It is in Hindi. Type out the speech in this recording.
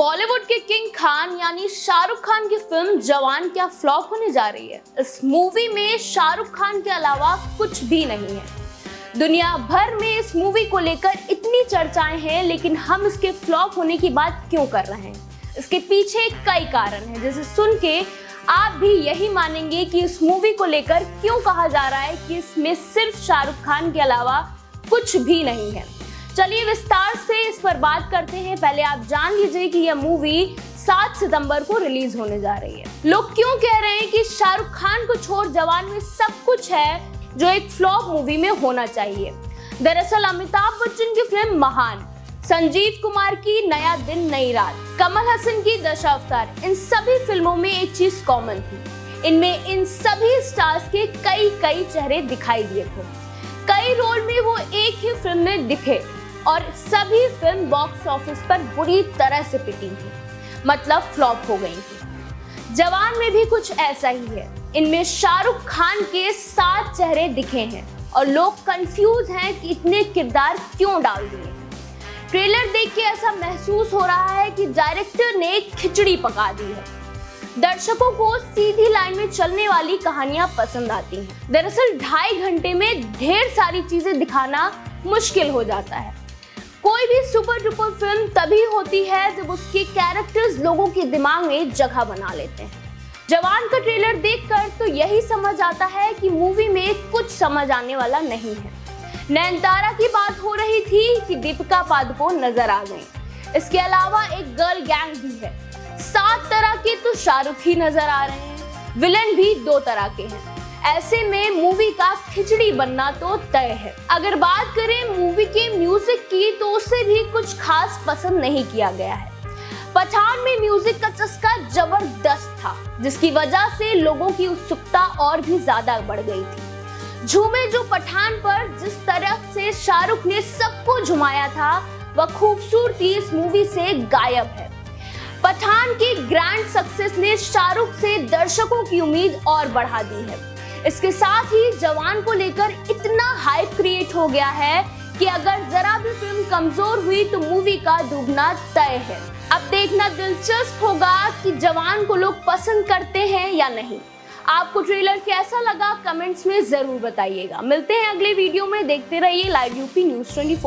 बॉलीवुड के किंग खान यानी शाहरुख खान की फ़िल्म जवान क्या फ्लॉप होने जा रही है? इस मूवी में शाहरुख खान के अलावा कुछ भी नहीं है। दुनिया भर में इस मूवी को लेकर इतनी चर्चाएँ हैं, लेकिन हम इसके फ्लॉप होने की बात क्यों कर रहे हैं? इसके पीछे कई कारण हैं। जैसे सुन के आप भी यही मानेंगे कि इस मूवी को लेकर क्यों कहा जा रहा है कि इसमें सिर्फ़ शाहरुख खान के अलावा कुछ भी नहीं है। चलिए विस्तार से इस पर बात करते हैं। पहले आप जान लीजिए कि यह मूवी 7 सितंबर को रिलीज़ होने जा रही है। लोग क्यों कह रहे हैं कि शाहरुख खान को छोड़ जवान में सब कुछ है जो एक फ्लॉप मूवी में होना चाहिए। दरअसल अमिताभ बच्चन की फ़िल्म महान, संजीव कुमार की नया दिन नई रात, कमल हसन की दशा अवतार, इन सभी फ़िल्मों में एक चीज़ कॉमन थी। इनमें इन सभी स्टार्स के कई कई चेहरे दिखाई दिए थे। कई रोल में वो एक ही फ़िल्म में दिखे। और सभी फ़िल्म बॉक्स ऑफ़िस पर बुरी तरह से पिटी थी। मतलब फ्लॉप हो गई थी। जवान में भी कुछ ऐसा ही है। इनमें शाहरुख खान के सात चेहरे दिखे हैं और लोग कंफ्यूज हैं कि इतने किरदार क्यों डाल दिए। ट्रेलर देख के ऐसा महसूस हो रहा है कि डायरेक्टर ने खिचड़ी पका दी है। दर्शकों को सीधी लाइन में चलने वाली कहानियाँ पसंद आती हैं। दरअसल ढाई घंटे में ढेर सारी चीज़ें दिखाना मुश्किल हो जाता है। कोई भी सुपर डुपर फ़िल्म तभी होती है जब उसके कैरेक्टर्स लोगों के दिमाग में जगह बना लेते हैं। जवान का ट्रेलर देखकर तो यही समझ आता है कि मूवी में कुछ समझ आने वाला नहीं है। नयनतारा की बात हो रही थी कि दीपिका पादुकोण नज़र आ गई। इसके अलावा एक गर्ल गैंग भी है। सात तरह के तो शाहरुख ही नज़र आ रहे हैं। विलन भी दो तरह के हैं। ऐसे में मूवी का खिचड़ी बनना तो तय है। अगर बात करें मूवी के म्यूज़िक की तो उसे भी कुछ खास पसंद नहीं किया गया है। पठान में म्यूज़िक का चस्का ज़बरदस्त था, जिसकी वजह से लोगों की उत्सुकता और भी ज़्यादा बढ़ गई थी। झूमे जो पठान पर जिस तरह से शाहरुख ने सबको झुमाया था, वह खूबसूरती इस मूवी से गायब है। पठान की ग्रैंड सक्सेस ने शाहरुख से दर्शकों की उम्मीद और बढ़ा दी है। इसके साथ ही जवान को लेकर इतना हाइप क्रिएट हो गया है कि अगर जरा भी फ़िल्म कमज़ोर हुई तो मूवी का डूबना तय है। अब देखना दिलचस्प होगा कि जवान को लोग पसंद करते हैं या नहीं। आपको ट्रेलर कैसा लगा कमेंट्स में ज़रूर बताइएगा। मिलते हैं अगले वीडियो में। देखते रहिए लाइव यूपी न्यूज़ 24